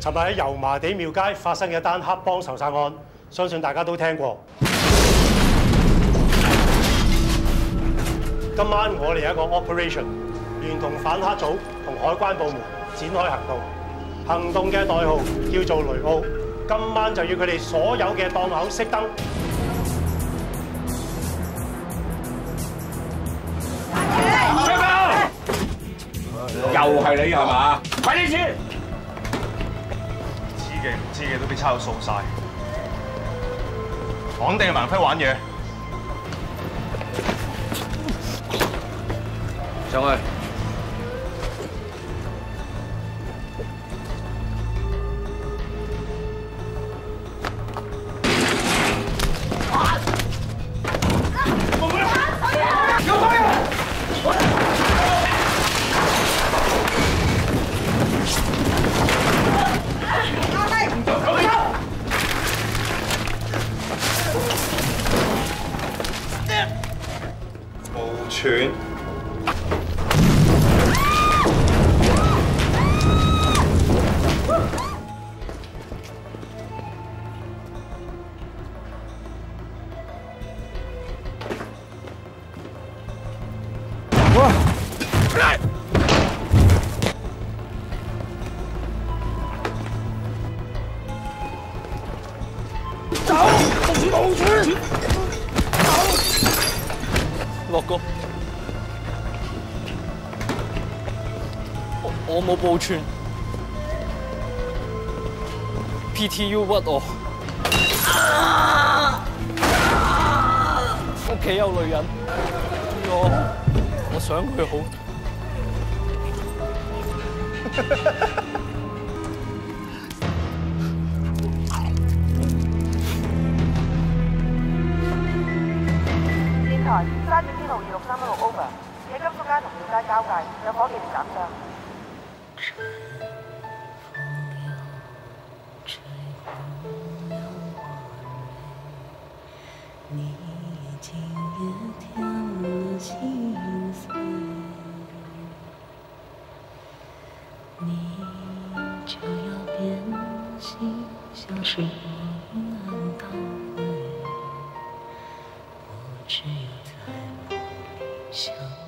尋日喺油麻地廟街發生嘅一單黑幫仇殺案，相信大家都聽過。今晚我哋有一個 operation，聯同反黑組同海關部門展開行動。行動嘅代號叫做雷奧。今晚就要佢哋所有嘅檔口熄燈。又係你係嘛？快啲知！知嘅唔知嘅都俾抄到掃晒。肯定係盲批玩嘢。上去。無傳。樂哥，我冇報串，PTU 屈我，屋企有女人，我我想佢好。電台沙田天路二六三一六 over，喺金竹街同廟街交界，有火警斬傷。春风又吹红了花蕊你已经也添了新岁你就要变心像时光难倒回我只有在梦里相